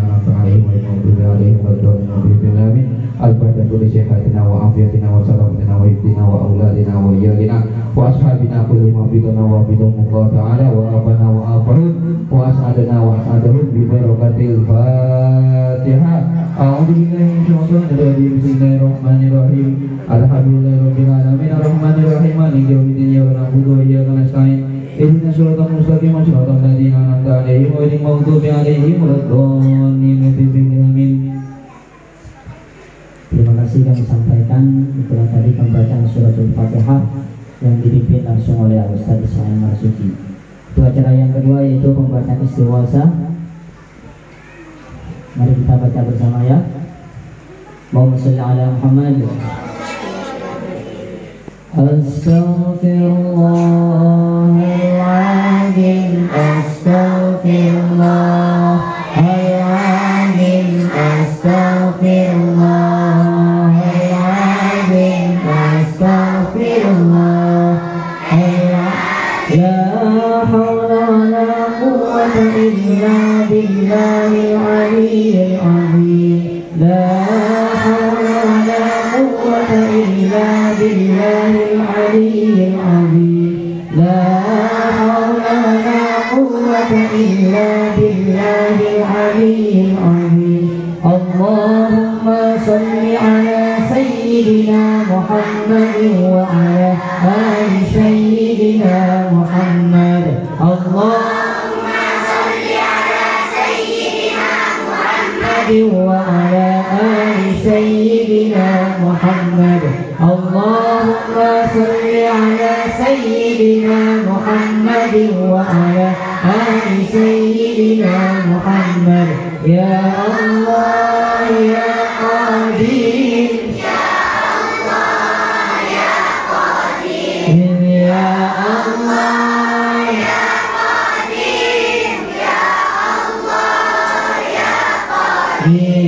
an'amta 'alaihim ghairil maghdubi 'alaihim waladdallin Amin Al-Fatihah li sihatina wa afiyatina wa salamatina wa hifdina wa auladina wa iyalina wa ashabina kulli ma bidana wa bidum Allah ta'ala wa abana wa afarun wa as'adana wa as'adahum bi barakatil Fatihah A'udzu billahi minasyaitonir rajim. Bismillahirrahmanirrahim. Alhamdulillahirabbil alamin. Arrahmanir rahim maliki yaumiddin iyyaka na'budu wa iyyaka Terima kasih kami sampaikan itulah tadi pembacaan suratul Fatihah yang dipimpin langsung oleh Ustaz Ismail Marsuki. Itu acara yang kedua yaitu pembacaan istiwasa. Mari kita baca bersama ya. Allahumma shalli ala Muhammad. أستغفر الله. بالله العلي العظيم. لا حول ولا قوة إلا بالله العلي العظيم. اللهم صل على سيدنا محمد وعلى آل سيدنا محمد. اللهم صل على سيدنا محمد وعلى آل سيدنا محمد. الله سيدنا محمد وعلى آل سيدنا محمد. يا الله يا قدير نعم يا الله يا قدير يا الله يا قدير يا الله يا قدير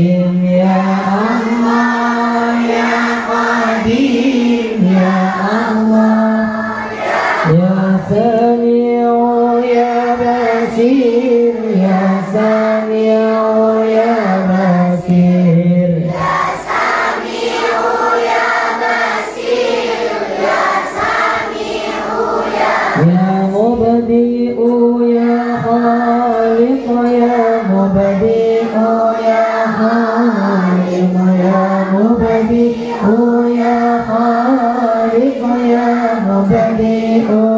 Basir Ya ya Basir Ya Sami'u ya Ya ya Ya ya Ya ya Ya ya Ya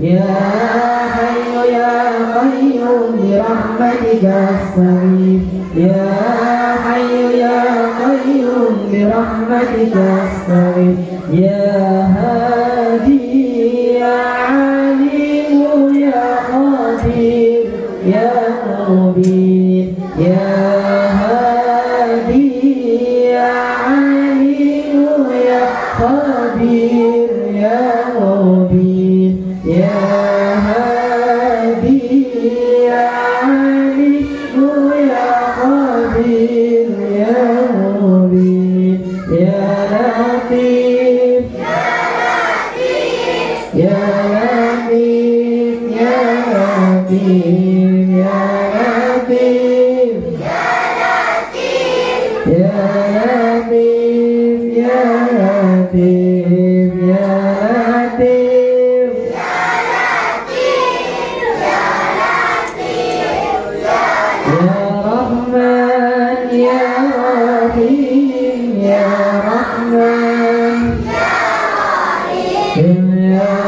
يا حي يا قيوم برحمتك أستغيث. يا حي يا قيوم برحمتك أستغيث. يا هادي يا عليم يا قادر يا مبين. يا Latif ya Latif ya Latif ya Latif ya Latif ya Latif Ya Rahman. Ya Rahim. Ya Rahman. Ya Rahim. Ya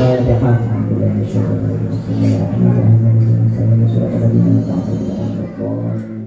Thank you.